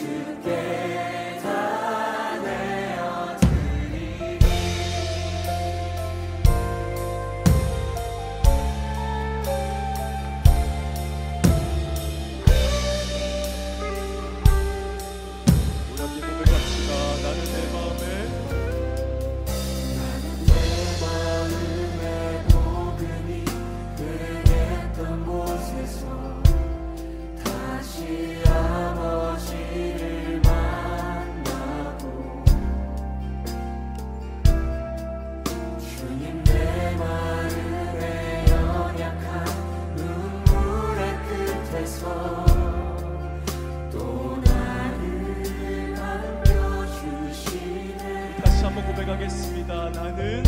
Together. 한번 고백하겠습니다. 나는